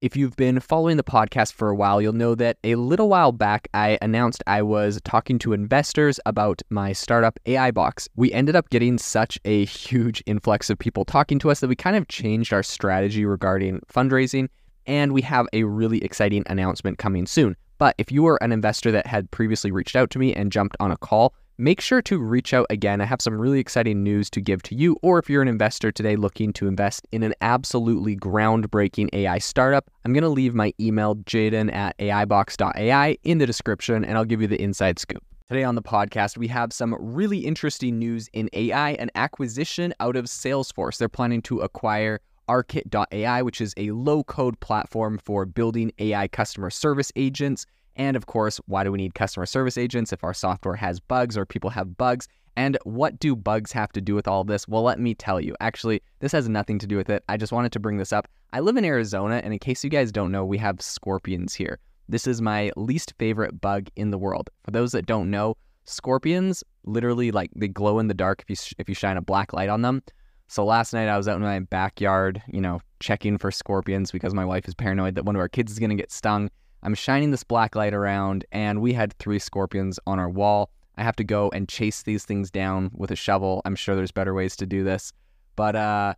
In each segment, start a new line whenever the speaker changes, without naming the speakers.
If you've been following the podcast for a while, you'll know that a little while back I announced I was talking to investors about my startup AI Box. We ended up getting such a huge influx of people talking to us that we kind of changed our strategy regarding fundraising, and we have a really exciting announcement coming soon. But if you were an investor that had previously reached out to me and jumped on a call, make sure to reach out again. I have some really exciting news to give to you, or if you're an investor today looking to invest in an absolutely groundbreaking AI startup, I'm going to leave my email, jaeden at aibox.ai, in the description, and I'll give you the inside scoop. Today on the podcast, we have some really interesting news in AI, an acquisition out of Salesforce. They're planning to acquire AirKit.ai, which is a low code platform for building AI customer service agents. And of course, why do we need customer service agents if our software has bugs or people have bugs? And what do bugs have to do with all this? Well, let me tell you. Actually, this has nothing to do with it. I just wanted to bring this up. I live in Arizona, and in case you guys don't know, we have scorpions here. This is my least favorite bug in the world. For those that don't know, scorpions literally like they glow in the dark if you sh- if you shine a black light on them. So last night I was out in my backyard, you know, checking for scorpions because my wife is paranoid that one of our kids is going to get stung. I'm shining this black light around, and we had three scorpions on our wall. I have to go and chase these things down with a shovel. I'm sure there's better ways to do this. But uh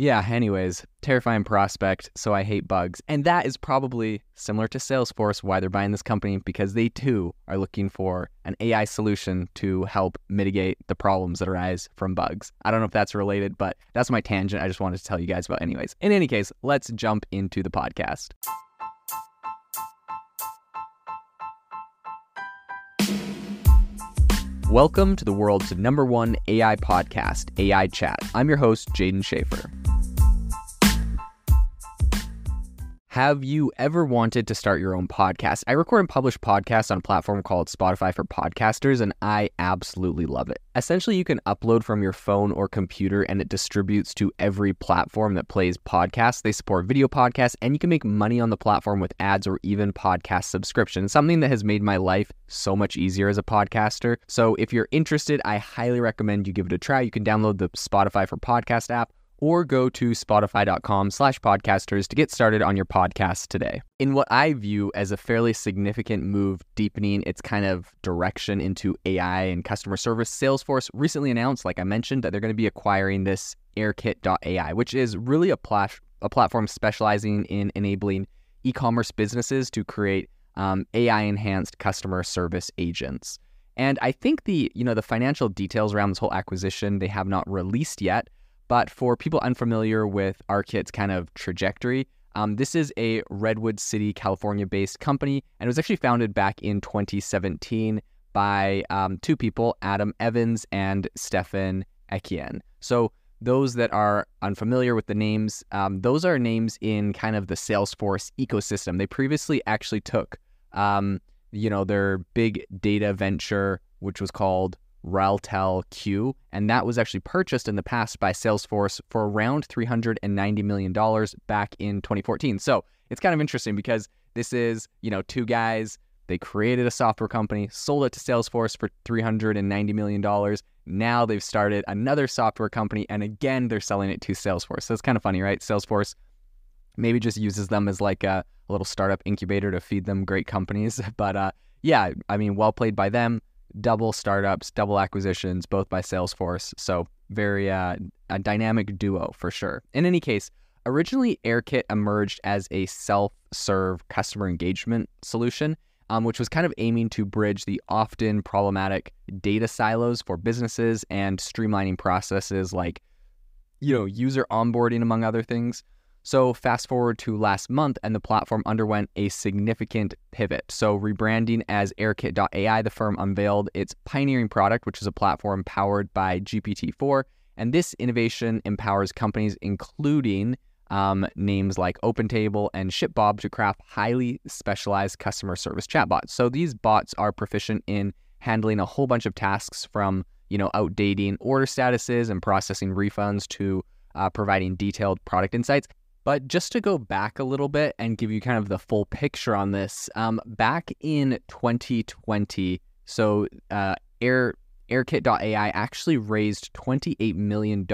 yeah, anyways, terrifying prospect, so I hate bugs. And that is probably similar to Salesforce why they're buying this company because they too are looking for an AI solution to help mitigate the problems that arise from bugs. I don't know if that's related, but that's my tangent I just wanted to tell you guys about anyways. In any case, let's jump into the podcast. Welcome to the world's number one AI podcast, AI Chat. I'm your host, Jaeden Schafer. Have you ever wanted to start your own podcast? I record and publish podcasts on a platform called Spotify for Podcasters, and I absolutely love it. Essentially, you can upload from your phone or computer, and it distributes to every platform that plays podcasts. They support video podcasts, and you can make money on the platform with ads or even podcast subscriptions, something that has made my life so much easier as a podcaster. So, if you're interested, I highly recommend you give it a try. You can download the Spotify for Podcast app or go to spotify.com slash podcasters to get started on your podcast today. In what I view as a fairly significant move deepening its kind of direction into AI and customer service, Salesforce recently announced, like I mentioned, that they're going to be acquiring this AirKit.ai, which is really a, a platform specializing in enabling e-commerce businesses to create um, AI-enhanced customer service agents. And I think the you know the financial details around this whole acquisition they have not released yet, but for people unfamiliar with AirKit's kind of trajectory, um, this is a Redwood City, California based company, and it was actually founded back in 2017 by um, two people, Adam Evans and Stephen Ehikian. So, those that are unfamiliar with the names, um, those are names in kind of the Salesforce ecosystem. They previously actually took, um, you know, their big data venture, which was called RelateIQ, and that was actually purchased in the past by Salesforce for around $390 million back in 2014. So it's kind of interesting because this is, you know, two guys, they created a software company, sold it to Salesforce for $390 million. Now they've started another software company, and again, they're selling it to Salesforce. So it's kind of funny, right? Salesforce maybe just uses them as like a, a little startup incubator to feed them great companies. But uh, yeah, I mean, well played by them double startups, double acquisitions, both by Salesforce. So very uh, a dynamic duo for sure. In any case, originally AirKit emerged as a self-serve customer engagement solution, um, which was kind of aiming to bridge the often problematic data silos for businesses and streamlining processes like, you know, user onboarding among other things. So, fast forward to last month, and the platform underwent a significant pivot. So, rebranding as AirKit.ai, the firm unveiled its pioneering product, which is a platform powered by GPT 4. And this innovation empowers companies, including um, names like OpenTable and ShipBob, to craft highly specialized customer service chatbots. So, these bots are proficient in handling a whole bunch of tasks from you know, outdating order statuses and processing refunds to uh, providing detailed product insights. But just to go back a little bit and give you kind of the full picture on this, um, back in 2020, so uh, Air AirKit.ai actually raised $28 million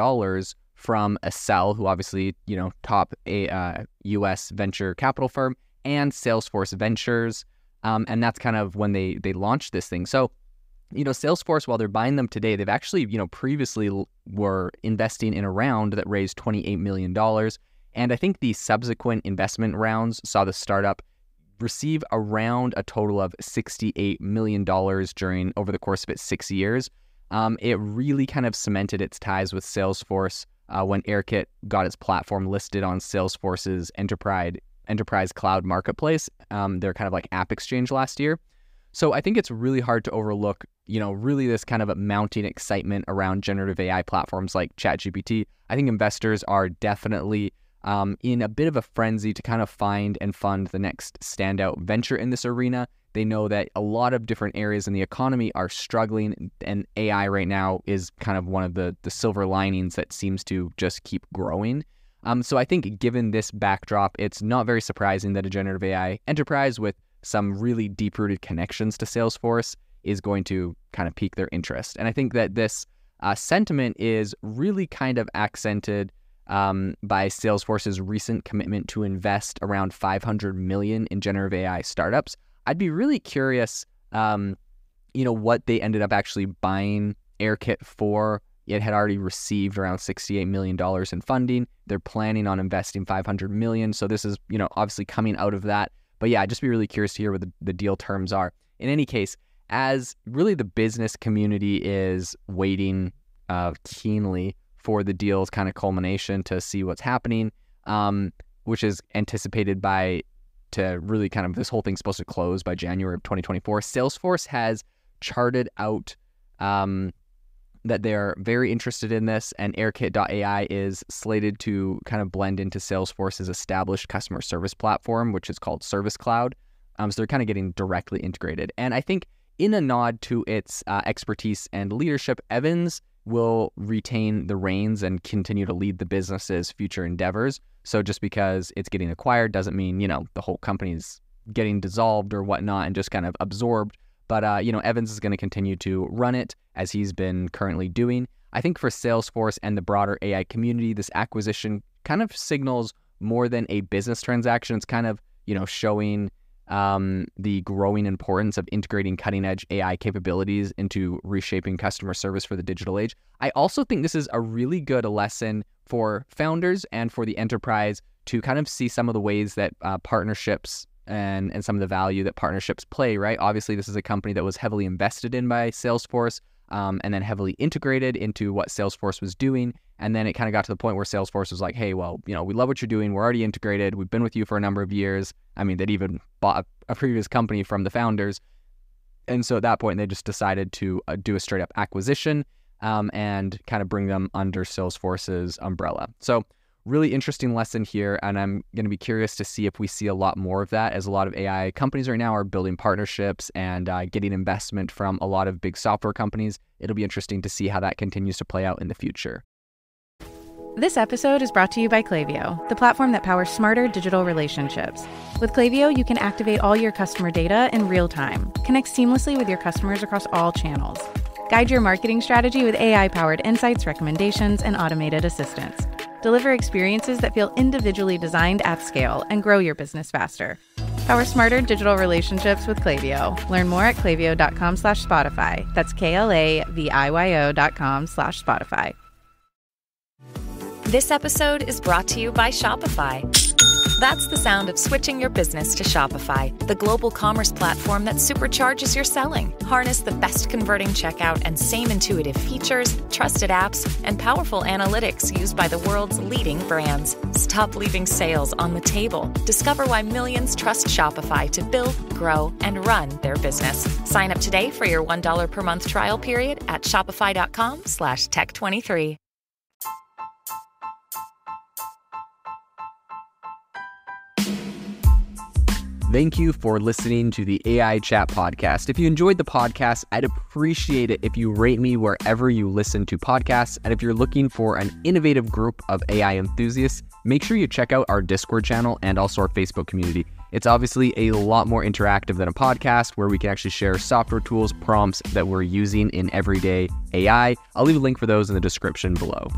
from Accel, who obviously, you know, top a uh, US venture capital firm, and Salesforce Ventures. Um, and that's kind of when they they launched this thing. So, you know, Salesforce, while they're buying them today, they've actually, you know, previously were investing in a round that raised $28 million. And I think the subsequent investment rounds saw the startup receive around a total of $68 million during over the course of its six years. Um, it really kind of cemented its ties with Salesforce uh, when AirKit got its platform listed on Salesforce's enterprise enterprise cloud marketplace. Um, their kind of like app exchange last year. So I think it's really hard to overlook, you know, really this kind of mounting excitement around generative AI platforms like ChatGPT. I think investors are definitely um, in a bit of a frenzy to kind of find and fund the next standout venture in this arena. They know that a lot of different areas in the economy are struggling, and AI right now is kind of one of the the silver linings that seems to just keep growing. Um, so I think given this backdrop, it's not very surprising that a generative AI enterprise with some really deep rooted connections to Salesforce is going to kind of pique their interest. And I think that this uh, sentiment is really kind of accented um, by Salesforce's recent commitment to invest around 500 million in generative AI startups. I'd be really curious, um, you know, what they ended up actually buying AirKit for. It had already received around 68 million dollars in funding. They're planning on investing 500 million. So this is, you know, obviously coming out of that. But yeah, I'd just be really curious to hear what the, the deal terms are. In any case, as really the business community is waiting uh, keenly for the deal's kind of culmination to see what's happening, um, which is anticipated by to really kind of this whole thing's supposed to close by January of 2024. Salesforce has charted out um, that they're very interested in this, and AirKit.ai is slated to kind of blend into Salesforce's established customer service platform, which is called Service Cloud. Um, so they're kind of getting directly integrated. And I think in a nod to its uh, expertise and leadership, Evans will retain the reins and continue to lead the business's future endeavors. So just because it's getting acquired doesn't mean, you know, the whole company's getting dissolved or whatnot and just kind of absorbed. But, uh, you know, Evans is going to continue to run it as he's been currently doing. I think for Salesforce and the broader AI community, this acquisition kind of signals more than a business transaction. It's kind of, you know, showing um, the growing importance of integrating cutting edge AI capabilities into reshaping customer service for the digital age. I also think this is a really good lesson for founders and for the enterprise to kind of see some of the ways that uh, partnerships and, and some of the value that partnerships play, right? Obviously, this is a company that was heavily invested in by Salesforce um, and then heavily integrated into what Salesforce was doing. And then it kind of got to the point where Salesforce was like, hey, well, you know, we love what you're doing. We're already integrated. We've been with you for a number of years. I mean, they'd even bought a, a previous company from the founders. And so at that point, they just decided to uh, do a straight up acquisition um, and kind of bring them under Salesforce's umbrella. So really interesting lesson here. And I'm going to be curious to see if we see a lot more of that as a lot of AI companies right now are building partnerships and uh, getting investment from a lot of big software companies. It'll be interesting to see how that continues to play out in the future.
This episode is brought to you by Klaviyo, the platform that powers smarter digital relationships. With Klaviyo, you can activate all your customer data in real time, connect seamlessly with your customers across all channels, guide your marketing strategy with AI powered insights, recommendations, and automated assistance Deliver experiences that feel individually designed at scale and grow your business faster. Power smarter digital relationships with Klaviyo. Learn more at klaviyo.com slash Spotify. That's K-L-A-V-I-Y-O dot com slash Spotify.
This episode is brought to you by Shopify. That's the sound of switching your business to Shopify, the global commerce platform that supercharges your selling. Harness the best converting checkout and same intuitive features, trusted apps, and powerful analytics used by the world's leading brands. Stop leaving sales on the table. Discover why millions trust Shopify to build, grow, and run their business. Sign up today for your $1 per month trial period at shopify.com slash tech23.
Thank you for listening to the AI Chat podcast. If you enjoyed the podcast, I'd appreciate it if you rate me wherever you listen to podcasts. And if you're looking for an innovative group of AI enthusiasts, make sure you check out our Discord channel and also our Facebook community. It's obviously a lot more interactive than a podcast where we can actually share software tools, prompts that we're using in everyday AI. I'll leave a link for those in the description below.